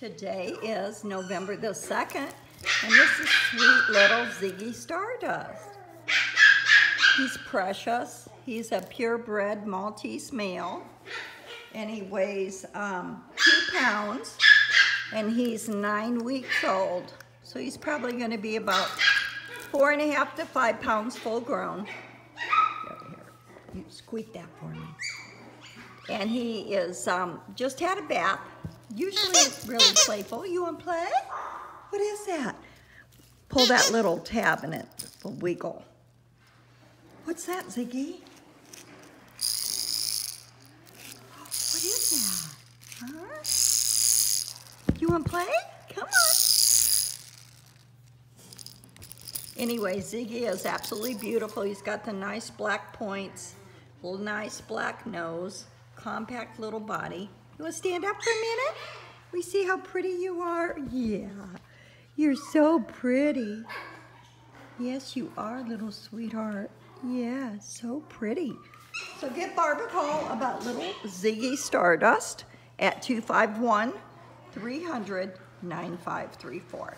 Today is November the 2nd, and this is sweet little Ziggy Stardust. He's precious. He's a purebred Maltese male, and he weighs um, two pounds, and he's nine weeks old. So he's probably going to be about four and a half to five pounds full grown. Here, squeak that for me. And he is um, just had a bath usually it's really playful. You want to play? What is that? Pull that little tab and it will wiggle. What's that, Ziggy? What is that? Huh? You want to play? Come on. Anyway, Ziggy is absolutely beautiful. He's got the nice black points, nice black nose, compact little body. You want to stand up for a minute? We see how pretty you are. Yeah, you're so pretty. Yes, you are, little sweetheart. Yeah, so pretty. So give Barb a call about little Ziggy Stardust at 251 300 9534.